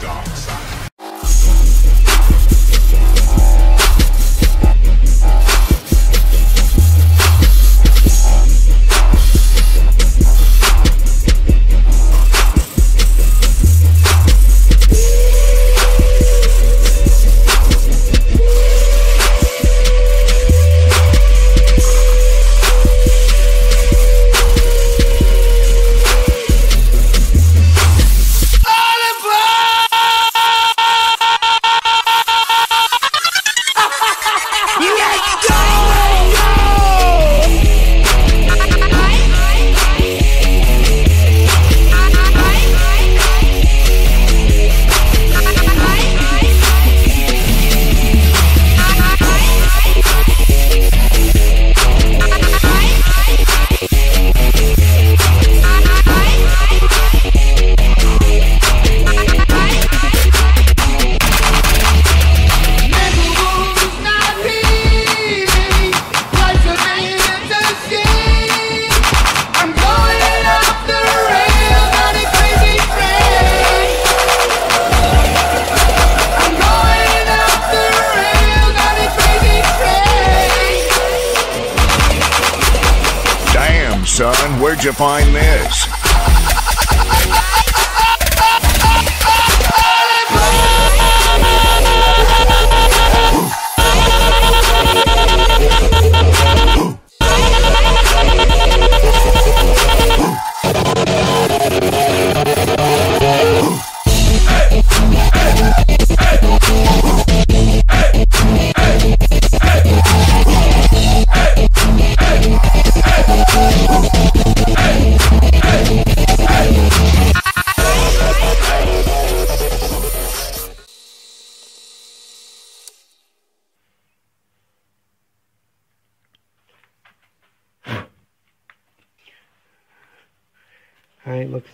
dark side.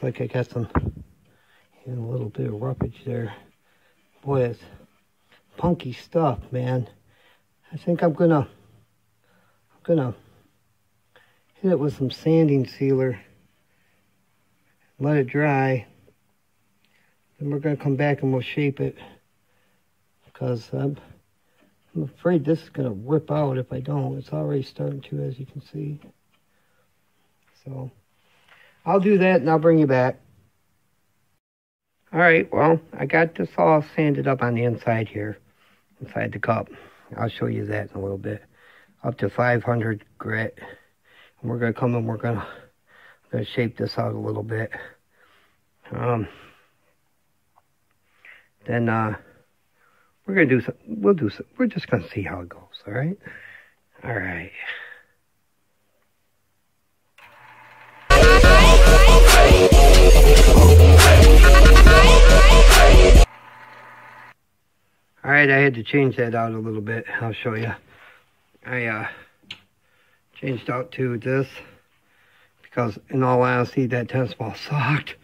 Looks like I got some a little bit of roughage there. Boy, it's punky stuff, man. I think I'm gonna I'm gonna hit it with some sanding sealer. Let it dry. Then we're gonna come back and we'll shape it. Because I'm I'm afraid this is gonna rip out if I don't. It's already starting to as you can see. So I'll do that and I'll bring you back. All right, well, I got this all sanded up on the inside here, inside the cup. I'll show you that in a little bit. Up to 500 grit. And we're going to come and we're going to going to shape this out a little bit. Um, then uh, we're going to do some, we'll do some, we're just going to see how it goes, all right? All right. All right, I had to change that out a little bit. I'll show you. I uh, changed out to this because, in all honesty, that tennis ball sucked.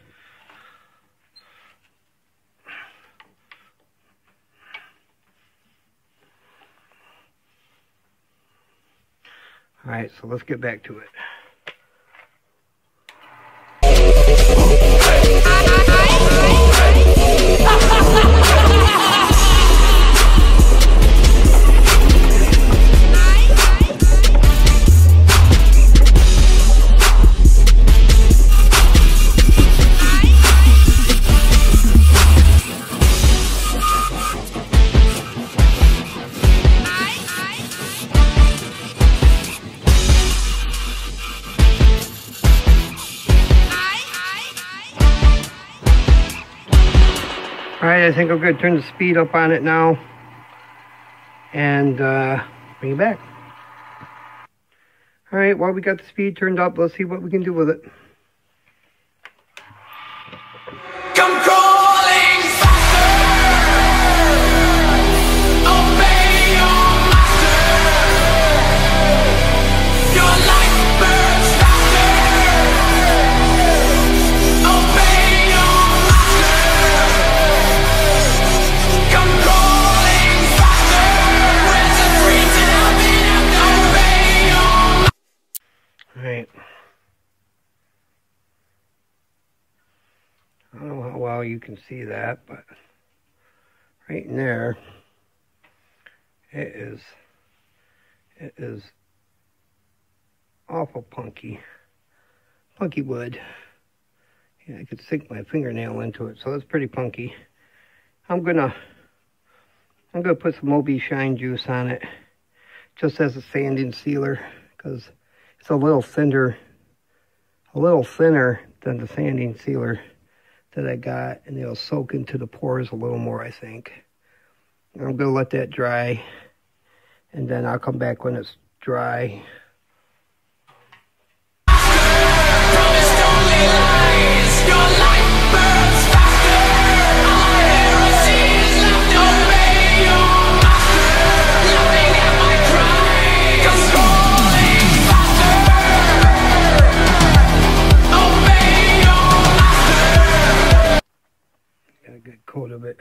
All right, so let's get back to it. I think I'm going to turn the speed up on it now and uh, bring it back. All right, while we got the speed turned up, let's see what we can do with it. Well you can see that, but right in there. It is, it is awful punky, punky wood. Yeah, I could sink my fingernail into it, so that's pretty punky. I'm gonna, I'm gonna put some OB Shine Juice on it, just as a sanding sealer, because it's a little thinner, a little thinner than the sanding sealer that I got, and it'll soak into the pores a little more, I think. I'm gonna let that dry, and then I'll come back when it's dry. Coat of it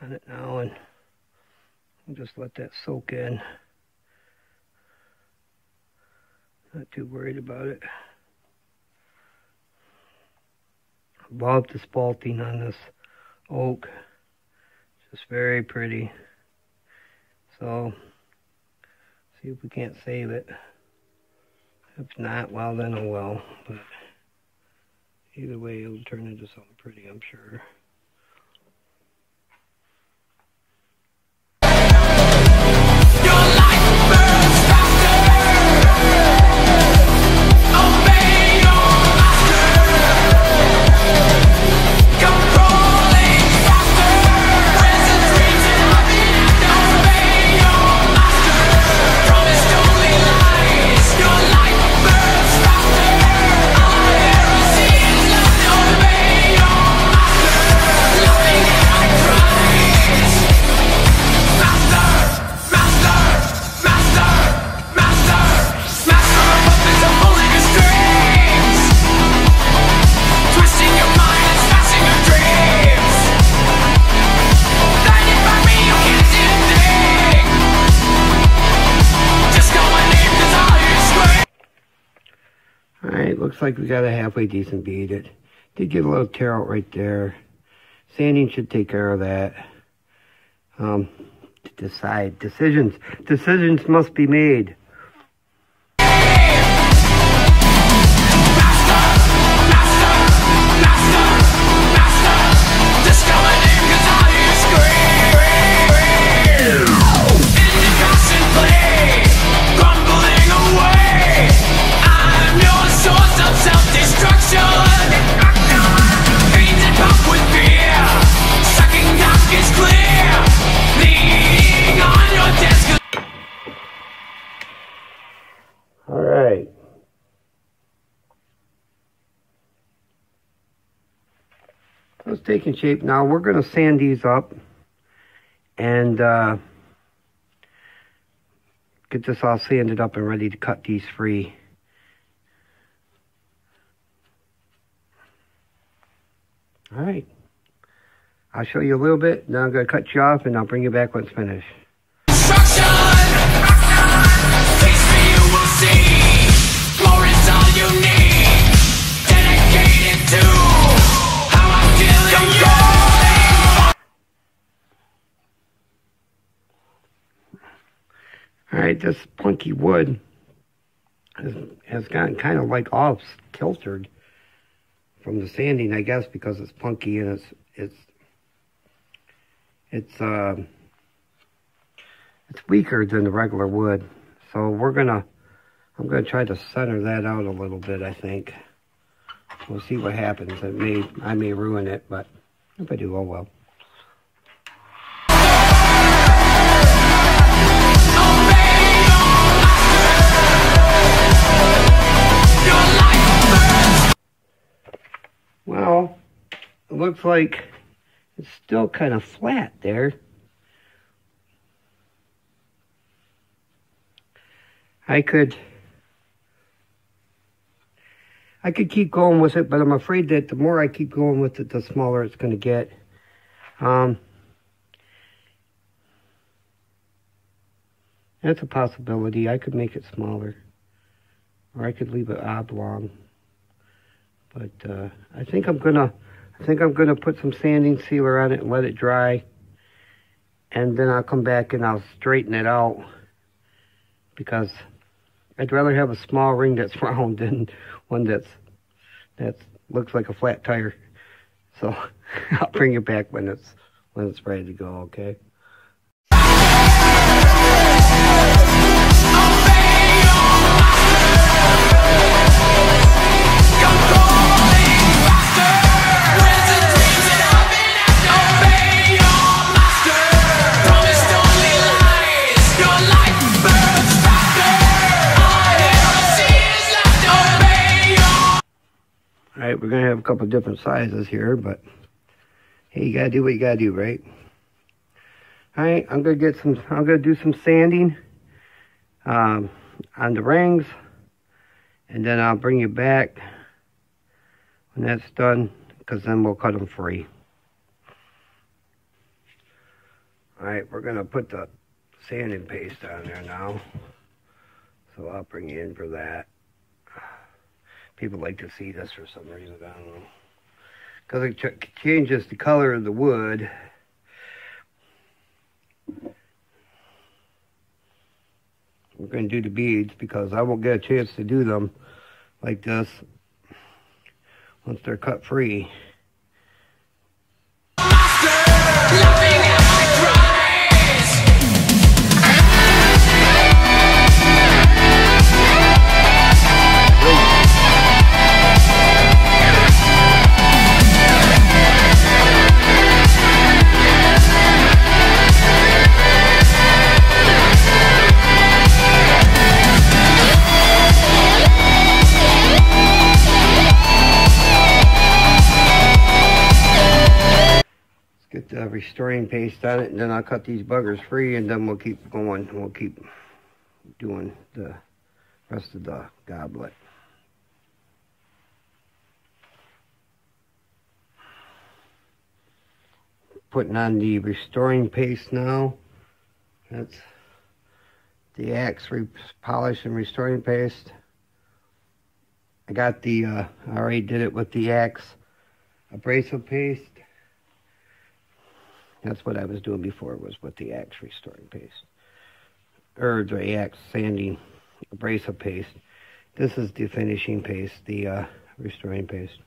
on it now, and just let that soak in. Not too worried about it. Love the spalting on this oak. Just very pretty. So, see if we can't save it. If not, well then oh well. But either way, it'll turn into something pretty, I'm sure. Looks like we got a halfway decent beat. It did get a little tear out right there. Sanding should take care of that. Um, to decide. Decisions. Decisions must be made. Taking shape now. We're going to sand these up and uh, get this all sanded up and ready to cut these free. Alright. I'll show you a little bit, now I'm going to cut you off and I'll bring you back when it's finished. All right, this punky wood has, has gotten kind of like off kiltered from the sanding, I guess, because it's punky and it's it's it's uh, it's weaker than the regular wood. So we're gonna I'm gonna try to center that out a little bit. I think we'll see what happens. It may I may ruin it, but if I do, oh well. Looks like it's still kind of flat there. I could I could keep going with it, but I'm afraid that the more I keep going with it, the smaller it's going to get. Um, that's a possibility. I could make it smaller, or I could leave it oblong. But uh, I think I'm gonna, I think I'm gonna put some sanding sealer on it and let it dry, and then I'll come back and I'll straighten it out because I'd rather have a small ring that's round than one that's that looks like a flat tire. So I'll bring it back when it's when it's ready to go. Okay. We're gonna have a couple different sizes here, but hey, you gotta do what you gotta do, right? All right, I'm gonna get some. I'm gonna do some sanding um, on the rings, and then I'll bring you back when that's done, because then we'll cut them free. All right, we're gonna put the sanding paste on there now, so I'll bring you in for that people like to see this for some reason. I don't know. Because it ch- changes the color of the wood. We're going to do the beads because I won't get a chance to do them like this once they're cut free. Restoring paste on it and then I'll cut these buggers free and then we'll keep going. We'll keep doing the rest of the goblet. Putting on the restoring paste now. That's the Acks polish and restoring paste. I got the, uh, I already did it with the Acks abrasive paste. That's what I was doing before was with the Acks restoring paste. Or the Acks sanding abrasive paste. This is the finishing paste, the uh, restoring paste.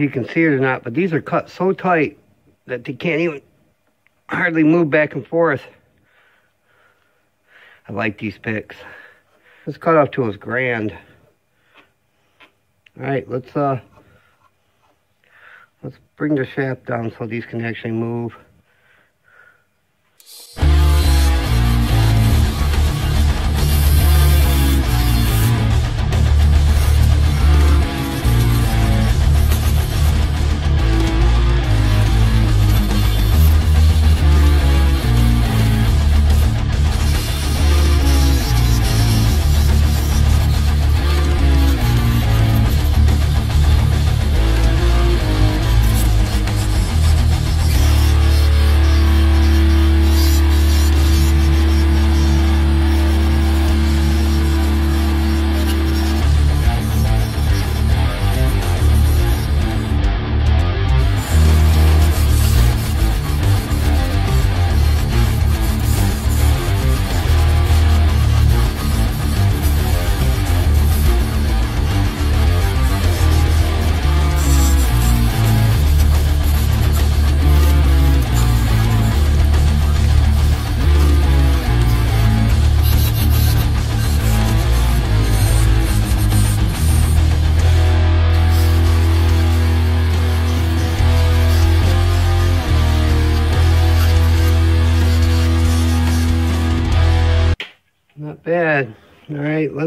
You can see it or not, but these are cut so tight that they can't even hardly move back and forth. I like these picks. This cutoff tool is grand. All right, let's uh, let's bring the shaft down so these can actually move.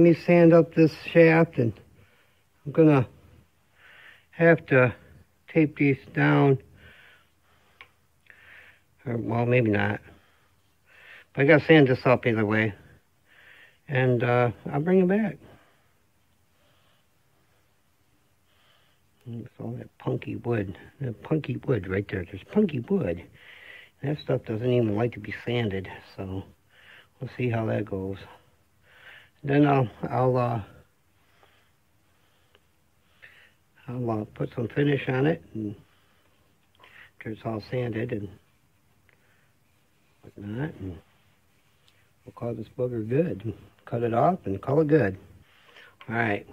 Me sand up this shaft and I'm gonna have to tape these down. Or, well, maybe not. But I gotta sand this up either way. And uh, I'll bring it back. It's all that punky wood. That punky wood right there. There's punky wood. That stuff doesn't even like to be sanded, so we'll see how that goes. Then I'll I'll uh, I'll uh, put some finish on it and it's all sanded and whatnot, and we'll call this booger good. Cut it off and call it good. All right.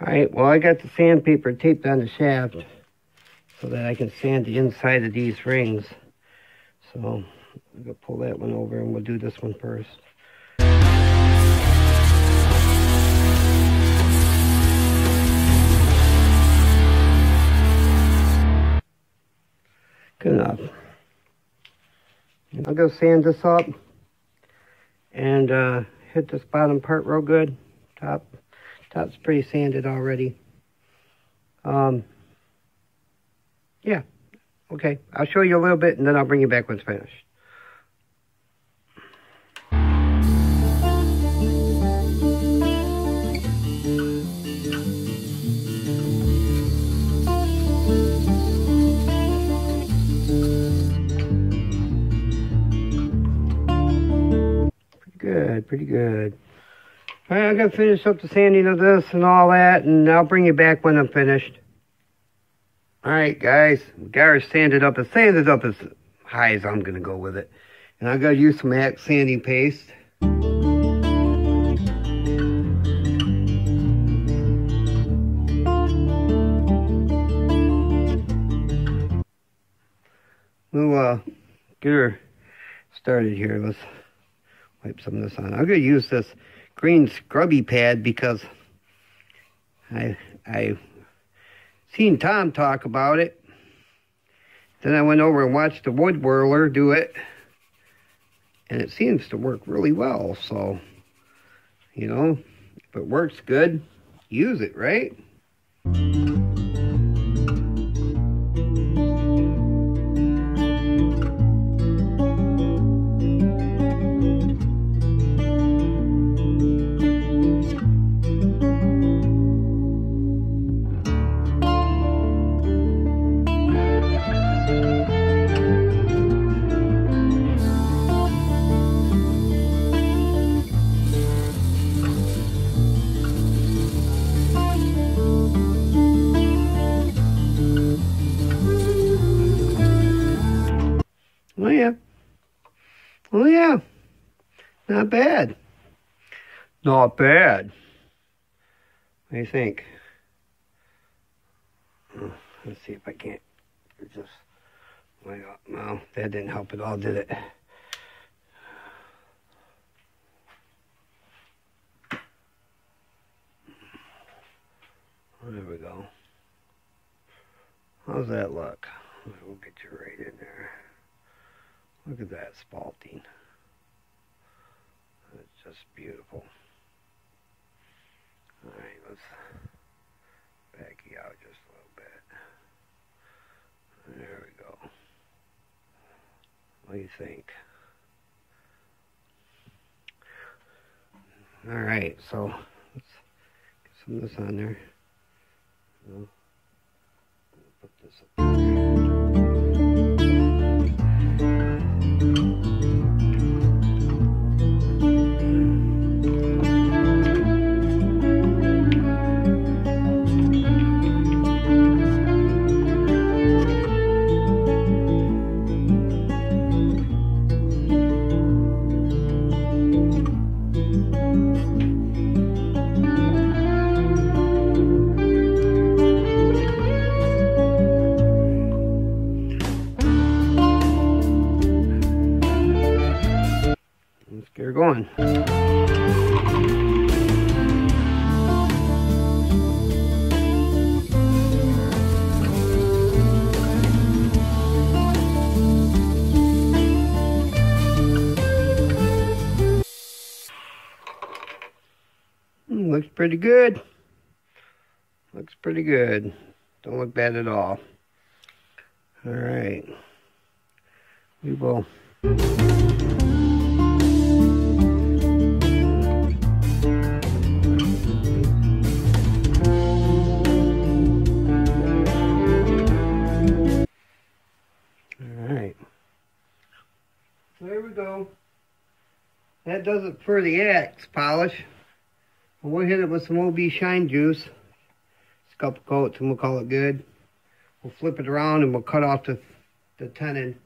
All right, well, I got the sandpaper taped on the shaft so that I can sand the inside of these rings. So I'm going to pull that one over and we'll do this one first. Good enough. Going to sand this up and uh, hit this bottom part real good. Top, top's pretty sanded already. Um, yeah, okay. I'll show you a little bit and then I'll bring you back when it's finished. Good, pretty good. All right, I'm gonna finish up the sanding of this and all that, and I'll bring you back when I'm finished. All right, guys, we got her sanded up. It's sanded up as high as I'm gonna go with it, and I gotta use some Acks sanding paste. We'll uh, get her started here. Let's wipe some of this on. I'm gonna use this green scrubby pad because I I seen Tom talk about it. Then I went over and watched the wood whirler do it. And it seems to work really well. So, you know, if it works good, use it, right? Not bad. What do you think? Oh, Let's see if I can't just well, no, that didn't help at all, did it? There we go. How's that look? We'll get you right in there. Look at that spalting. It's just beautiful. Alright, let's back you out just a little bit. There we go. What do you think? Alright, so let's get some of this on there. going. Hmm, looks pretty good. Looks pretty good. Don't look bad at all. All right. We will. There we go. That does it for the Acks polish. We'll hit it with some OB Shine Juice. A couple coats and we'll call it good. We'll flip it around and we'll cut off the, the tenon.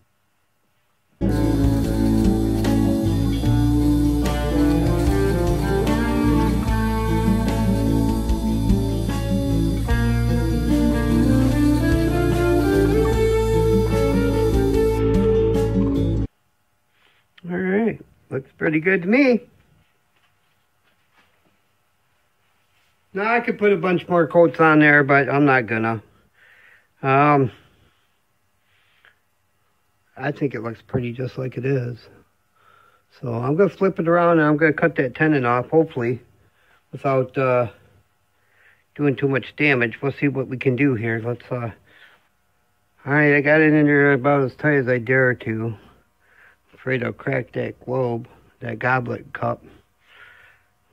Looks pretty good to me. Now I could put a bunch more coats on there, but I'm not gonna. Um, I think it looks pretty just like it is. So I'm gonna flip it around and I'm gonna cut that tenon off, hopefully, without uh, doing too much damage. We'll see what we can do here. Let's. Uh, all right, I got it in there about as tight as I dare to. Afraid I'll crack that globe, that goblet cup.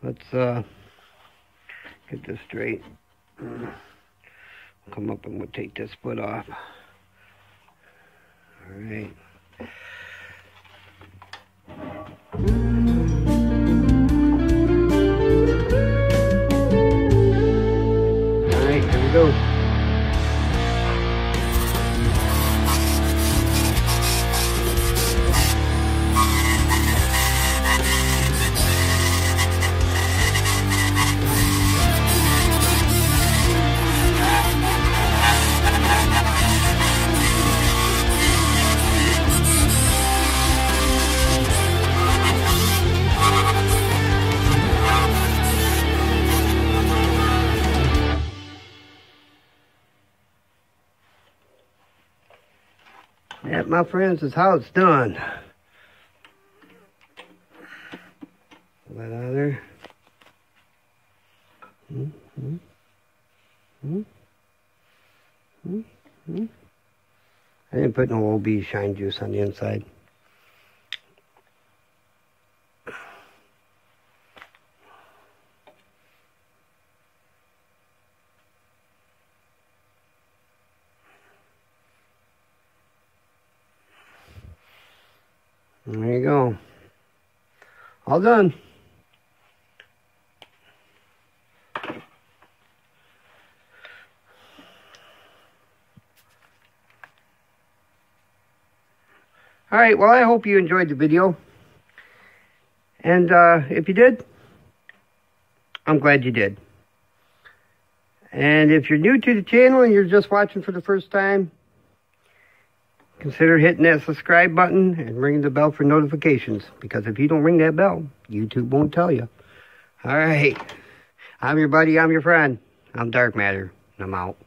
Let's uh, get this straight. Come up and we'll take this foot off. All right. All right, here we go. That, my friends, is how it's done. That of there. Hmm, hmm, hmm, hmm, hmm. I didn't put no OB shine juice on the inside. There you go. All done. All right, well, I hope you enjoyed the video. And uh, if you did, I'm glad you did. And if you're new to the channel and you're just watching for the first time, consider hitting that subscribe button and ringing the bell for notifications. Because if you don't ring that bell, YouTube won't tell you. All right. I'm your buddy. I'm your friend. I'm Dark Matter. And I'm out.